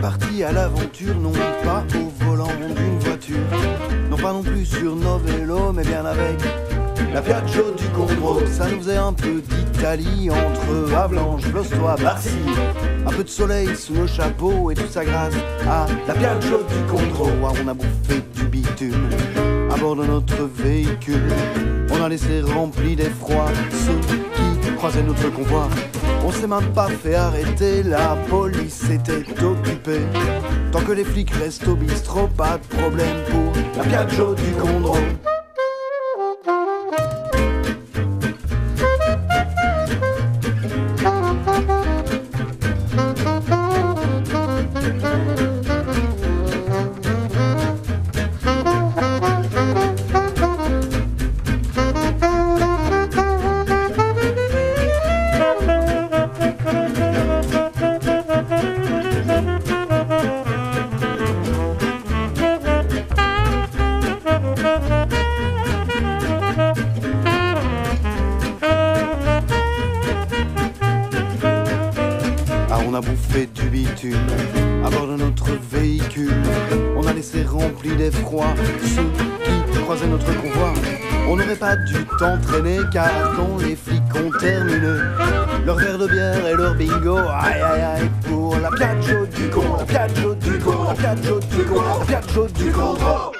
Partis à l'aventure, non pas au volant d'une voiture, non pas non plus sur nos vélos, mais bien avec la Piaggio du Condro. Ça nous faisait un peu d'Italie entre Avalanche, Blostois, Barcy. Un peu de soleil sous nos chapeaux et tout ça grâce à la Piaggio du Condro. On a bouffé du bitume à bord de notre véhicule. On a laissé rempli d'effroi ceux qui croisaient notre convoi. On s'est même pas fait arrêter, la police était occupée. Tant que les flics restent au bistrot, pas de problème pour la Piaggio du Condro. A bouffé du bitume à bord de notre véhicule. On a laissé rempli d'effroi ceux qui croisaient notre convoi. On n'aurait pas dû t'entraîner car quand les flics ont terminé leur verre de bière et leur bingo, aïe aïe aïe pour la Piaggio du con, la Piaggio du con, la Piaggio du con, la Piaggio du con.